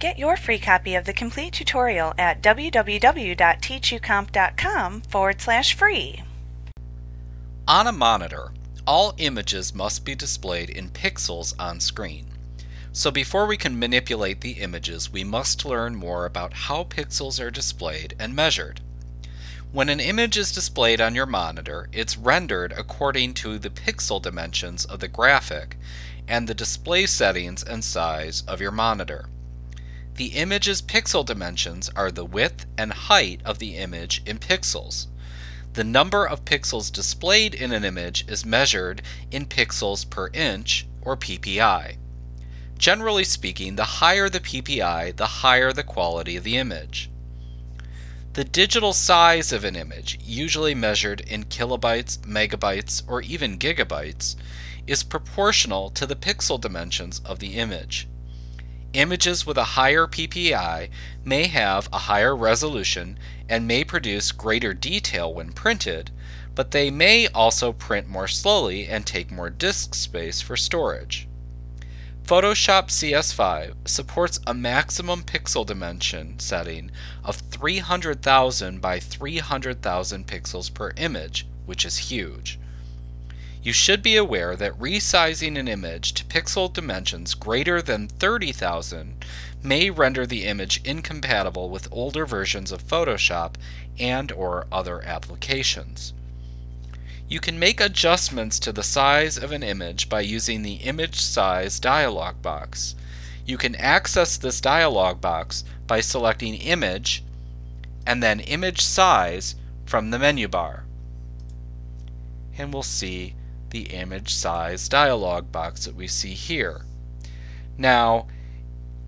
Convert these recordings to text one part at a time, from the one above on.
Get your free copy of the complete tutorial at www.teachucomp.com forward slash free. On a monitor, all images must be displayed in pixels on screen. So before we can manipulate the images, we must learn more about how pixels are displayed and measured. When an image is displayed on your monitor, it's rendered according to the pixel dimensions of the graphic and the display settings and size of your monitor. The image's pixel dimensions are the width and height of the image in pixels. The number of pixels displayed in an image is measured in pixels per inch, or PPI. Generally speaking, the higher the PPI, the higher the quality of the image. The digital size of an image, usually measured in kilobytes, megabytes, or even gigabytes, is proportional to the pixel dimensions of the image. Images with a higher PPI may have a higher resolution and may produce greater detail when printed, but they may also print more slowly and take more disk space for storage. Photoshop CS5 supports a maximum pixel dimension setting of 300,000 by 300,000 pixels per image, which is huge. You should be aware that resizing an image to pixel dimensions greater than 30,000 may render the image incompatible with older versions of Photoshop and or other applications. You can make adjustments to the size of an image by using the Image Size dialog box. You can access this dialog box by selecting Image and then Image Size from the menu bar. And we'll see the image size dialog box that we see here. Now,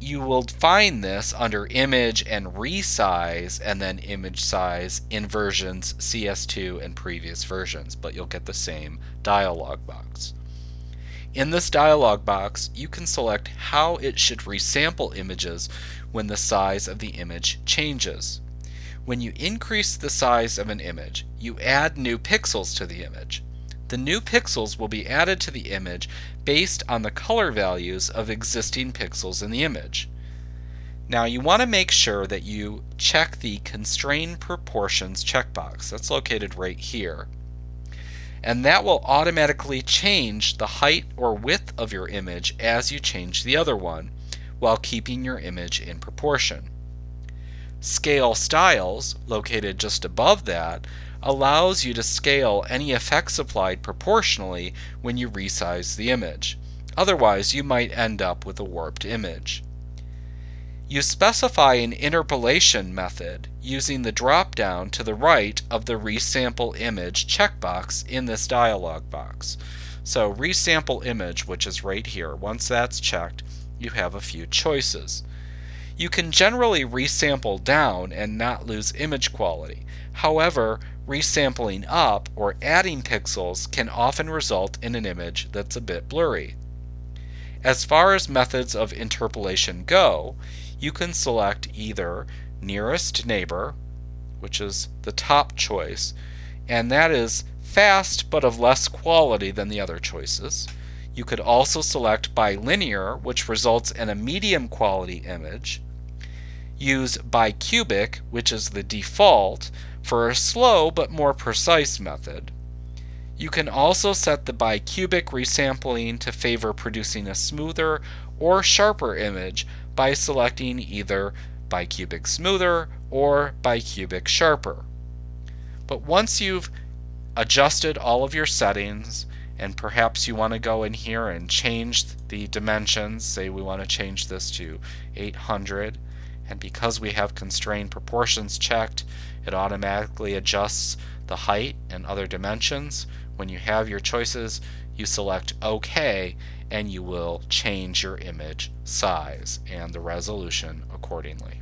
you will find this under image and resize and then image size in versions CS2 and previous versions, but you'll get the same dialog box. In this dialog box, you can select how it should resample images when the size of the image changes. When you increase the size of an image, you add new pixels to the image. The new pixels will be added to the image based on the color values of existing pixels in the image. Now you want to make sure that you check the Constrain Proportions checkbox. That's located right here. And that will automatically change the height or width of your image as you change the other one while keeping your image in proportion. Scale Styles, located just above that, allows you to scale any effects applied proportionally when you resize the image. Otherwise, you might end up with a warped image. You specify an interpolation method using the drop-down to the right of the Resample Image checkbox in this dialog box. So resample image, which is right here, once that's checked, you have a few choices. You can generally resample down and not lose image quality. However, resampling up or adding pixels can often result in an image that's a bit blurry. As far as methods of interpolation go, you can select either nearest neighbor, which is the top choice, and that is fast but of less quality than the other choices. You could also select bilinear, which results in a medium quality image. Use bicubic, which is the default, for a slow but more precise method. You can also set the bicubic resampling to favor producing a smoother or sharper image by selecting either bicubic smoother or bicubic sharper. But once you've adjusted all of your settings and perhaps you want to go in here and change the dimensions, say we want to change this to 800 and because we have constrained proportions checked, it automatically adjusts the height and other dimensions. When you have your choices, you select OK and you will change your image size and the resolution accordingly.